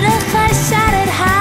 What if shattered high?